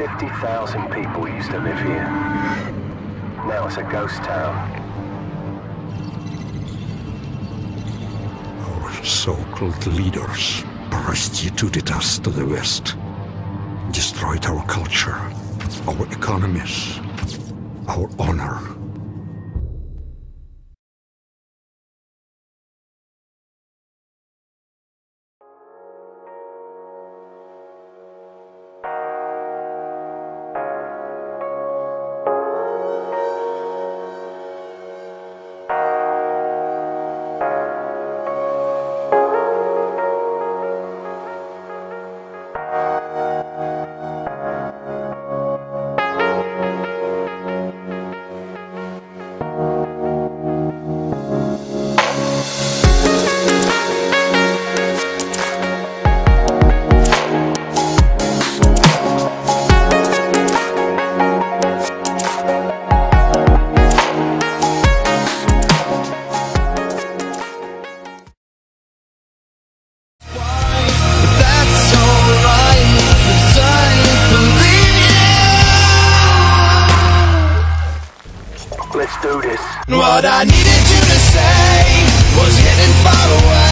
50,000 people used to live here. Now it's a ghost town. Our so-called leaders prostituted us to the West, destroyed our culture, our economies, our honor. Let's do this. What I needed you to say was hidden far away.